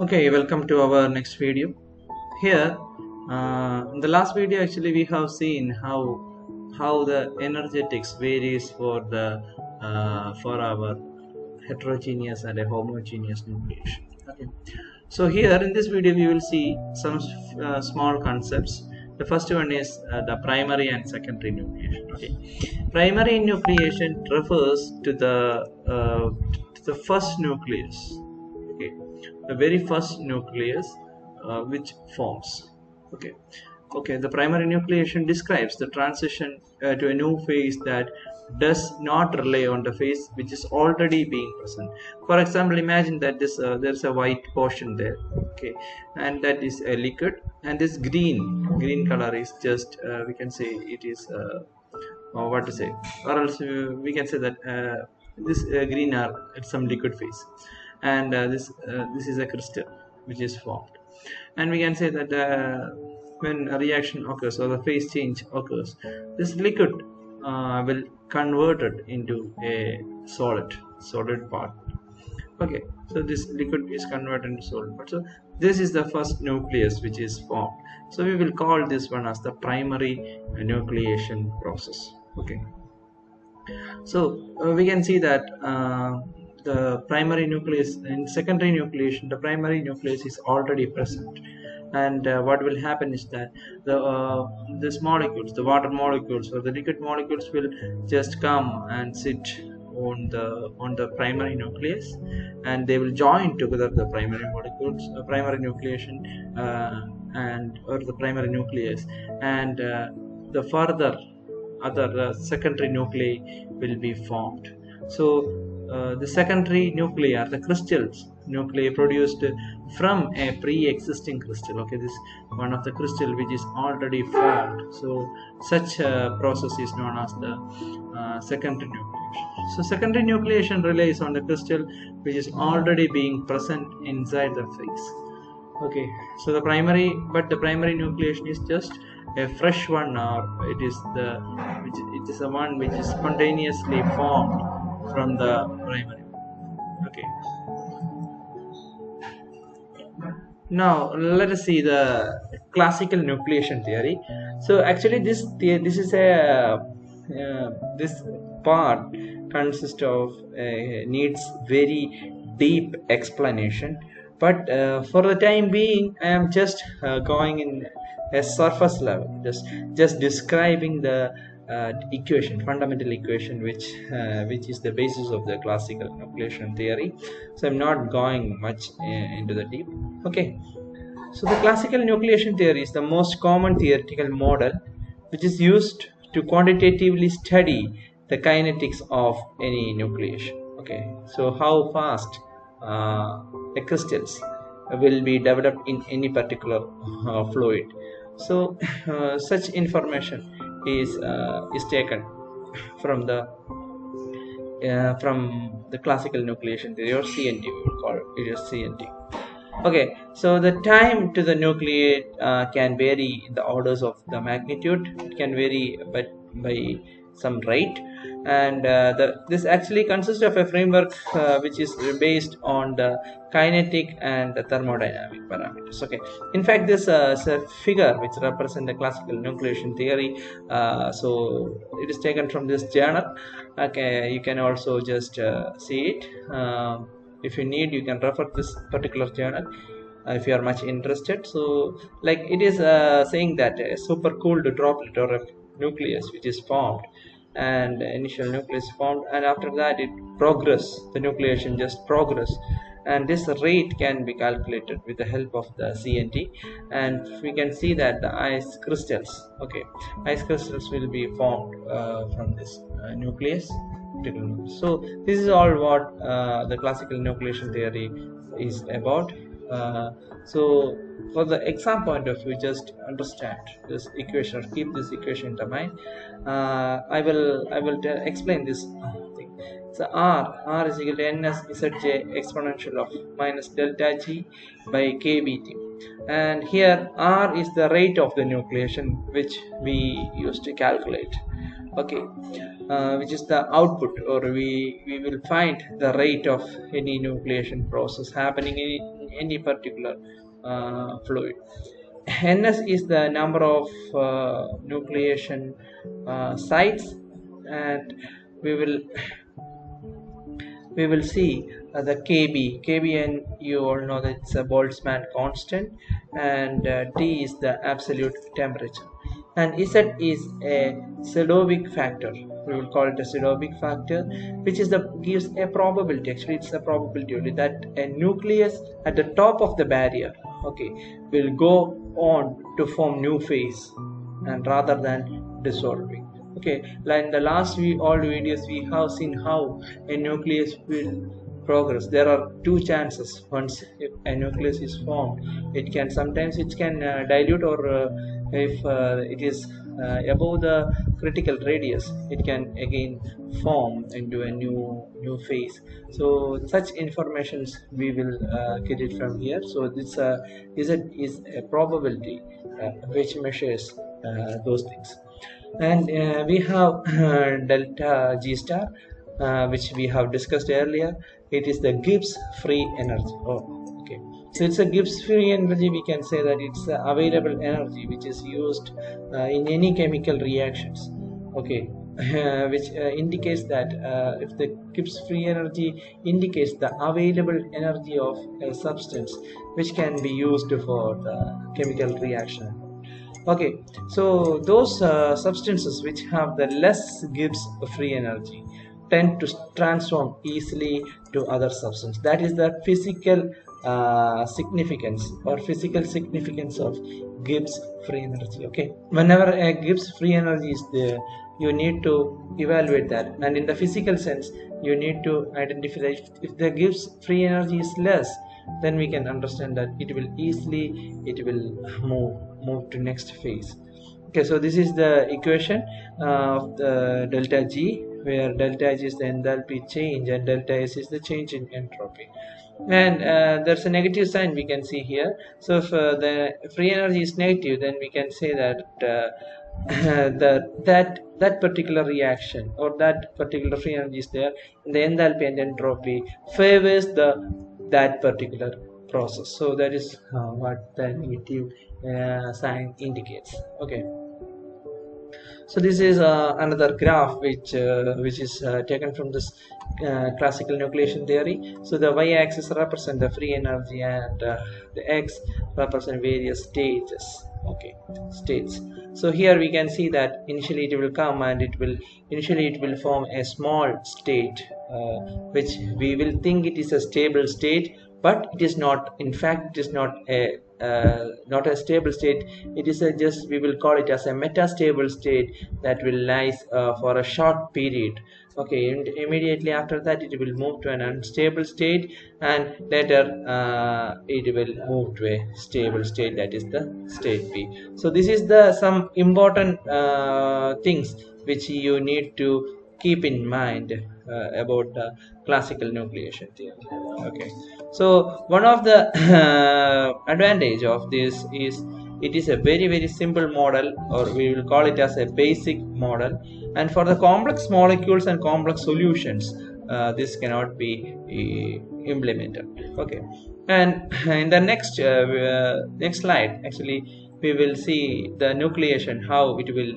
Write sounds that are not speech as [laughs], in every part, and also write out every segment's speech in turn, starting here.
okay welcome to our next video. Here uh, in the last video actually we have seen how how the energetics varies for the uh, for our heterogeneous and a homogeneous nucleation. Okay. So here in this video we will see some uh, small concepts. The first one is uh, the primary and secondary nucleation. Okay. Primary nucleation refers to the uh, to the first nucleus the very first nucleus uh, which forms. Okay. Okay the primary nucleation describes the transition uh, to a new phase that does not rely on the phase which is already being present. For example imagine that this uh, there's a white portion there. Okay. And that is a liquid. And this green green color is just uh, we can say it is uh, or what to say? Or else uh, we can say that uh, this uh, green are at some liquid phase and uh, this uh, this is a crystal which is formed. And we can say that uh, when a reaction occurs or the phase change occurs this liquid will convert it into a solid solid part. Okay so this liquid is converted into solid part. So this is the first nucleus which is formed. So we will call this one as the primary nucleation process. Okay. So uh, we can see that uh, the primary nucleus in secondary nucleation the primary nucleus is already present. And uh, what will happen is that the uh, this molecules the water molecules or the liquid molecules will just come and sit on the on the primary nucleus and they will join together the primary molecules uh, primary nucleation uh, and or the primary nucleus. And uh, the further other secondary nuclei will be formed. So uh, the secondary nuclei are the crystals. Nuclei produced from a pre-existing crystal okay? This one of the crystal which is already formed. So such a process is known as the uh, secondary nucleation. So secondary nucleation relies on the crystal which is already being present inside the phase okay? So the primary but the primary nucleation is just a fresh one or it is the which it is the one which is spontaneously formed from the primary. Okay. Now let us see the classical nucleation theory. So actually this this is a uh, this part consists of uh, needs very deep explanation. But uh, for the time being i am just uh, going in a surface level just just describing the equation fundamental equation which uh, which is the basis of the classical nucleation theory. So i'm not going much uh, into the deep. Okay. So the classical nucleation theory is the most common theoretical model which is used to quantitatively study the kinetics of any nucleation. Okay. So how fast uh, the crystals will be developed in any particular uh, fluid. So [laughs] uh, such information is uh, is taken from the uh, from the classical nucleation theory or CNT we will call it, it is CNT okay so the time to the nucleate uh, can vary in the orders of the magnitude. It can vary but by some rate and uh, the, this actually consists of a framework uh, which is based on the kinetic and the thermodynamic parameters. Okay. In fact this uh, is a figure which represents the classical nucleation theory. Uh, so it is taken from this journal. Okay. You can also just uh, see it. Um, if you need you can refer this particular journal uh, if you are much interested. So like it is saying that a super cooled droplet or a nucleus which is formed and initial nucleus formed and after that it progress the nucleation just progress. And this rate can be calculated with the help of the CNT and we can see that the ice crystals okay ice crystals will be formed uh, from this uh, nucleus. So this is all what uh, the classical nucleation theory is about uh, so for the exam point of view just understand this equation or keep this equation in the mind. Uh, i will i will explain this thing. So r r is equal to ns zj exponential of minus delta g by kbt and here r is the rate of the nucleation which we used to calculate. Okay. Uh, which is the output or we we will find the rate of any nucleation process happening in any particular uh, fluid. Ns is the number of uh, nucleation uh, sites and we will we will see uh, the kb. Kb and you all know that it's a boltzmann constant and uh, t is the absolute temperature. And z is a Zeldovich factor we will call it a Zeldovich factor which is the gives a probability. Actually it's a probability only that a nucleus at the top of the barrier okay will go on to form new phase and rather than dissolving okay. Like in the last we all videos we have seen how a nucleus will progress. There are two chances. Once a nucleus is formed it can sometimes it can uh, dilute or uh, if uh, it is uh, above the critical radius it can again form into a new new phase. So such informations we will uh, get it from here. So this uh, is a is a probability uh, which measures uh, those things. And uh, we have [clears throat] delta g star uh, which we have discussed earlier. It is the gibbs free energy. Oh okay so it's a gibbs free energy we can say that it's uh, available energy which is used uh, in any chemical reactions. Okay. [laughs] Which uh, indicates that uh, if the gibbs free energy indicates the available energy of a substance which can be used for the chemical reaction. Okay. So those uh, substances which have the less gibbs free energy tend to transform easily to other substance that is the physical uh, significance or physical significance of gibbs free energy okay? Whenever a gibbs free energy is there you need to evaluate that. And in the physical sense you need to identify if, the gibbs free energy is less then we can understand that it will easily it will move move to next phase. Okay so this is the equation uh, of the delta g where delta H is the enthalpy change and delta s is the change in entropy. And uh, there's a negative sign we can see here. So if uh, the free energy is negative then we can say that uh, [laughs] that that that particular reaction or that particular free energy is there the enthalpy and entropy favors the that particular process. So that is uh, what the negative uh, sign indicates. Okay so this is uh, another graph which uh, which is uh, taken from this uh, classical nucleation theory. So the y-axis represent the free energy and uh, the x represent various stages okay states. So here we can see that initially it will come and it will initially it will form a small state uh, which we will think it is a stable state but it is not in fact it is not a uh, not a stable state. It is a just we will call it as a metastable state that will lies uh, for a short period. Okay and immediately after that it will move to an unstable state and later uh, it will move to a stable state that is the state b. So this is the some important uh, things which you need to keep in mind uh, about classical nucleation theory. Okay so one of the advantage of this is it is a very very simple model or we will call it as a basic model. And for the complex molecules and complex solutions uh, this cannot be uh, implemented. Okay. And [clears throat] in the next uh, next slide actually we will see the nucleation how it will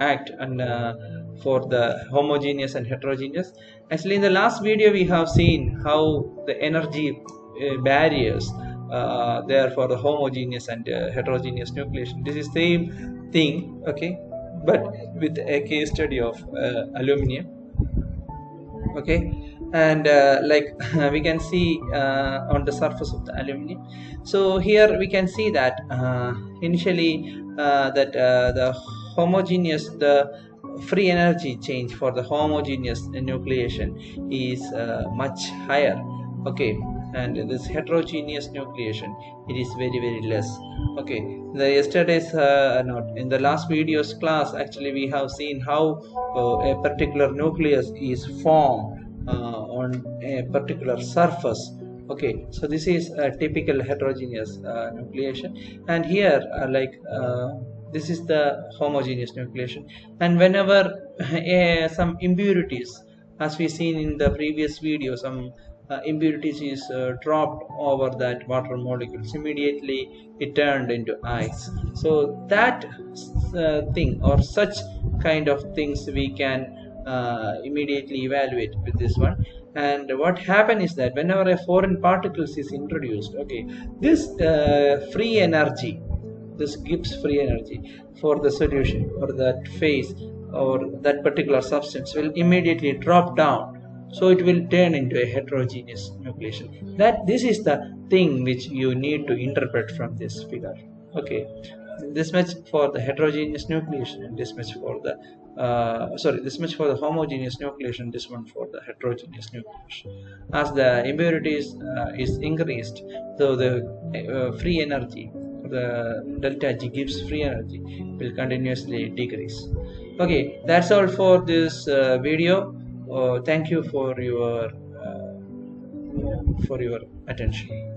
act and for the homogeneous and heterogeneous. Actually in the last video we have seen how the energy uh, barriers uh, there for the homogeneous and uh, heterogeneous nucleation. This is same thing okay but with a case study of uh, aluminium okay? And uh, like [laughs] we can see uh, on the surface of the aluminum. So here we can see that initially that the homogeneous the free energy change for the homogeneous nucleation is uh, much higher. Okay and this heterogeneous nucleation it is very very less. Okay the yesterday's uh, not in the last video's class actually we have seen how uh, a particular nucleus is formed uh, on a particular surface. Okay so this is a typical heterogeneous uh, nucleation. And here uh, like this is the homogeneous nucleation. And whenever uh, some impurities as we seen in the previous video some uh, impurities is uh, dropped over that water molecules immediately it turned into ice. So that uh, thing or such kind of things we can uh, immediately evaluate with this one. And what happen is that whenever a foreign particles is introduced okay this uh, free energy this gibbs free energy for the solution or that phase or that particular substance will immediately drop down. So it will turn into a heterogeneous nucleation. That this is the thing which you need to interpret from this figure. Okay. This much for the heterogeneous nucleation and this much for the uh, sorry this much for the homogeneous nucleation this one for the heterogeneous nucleation. As the impurities uh, is increased so the uh, free energy the delta G gibbs free energy will continuously decrease. Okay that's all for this uh, video. Uh, thank you for your uh, for your attention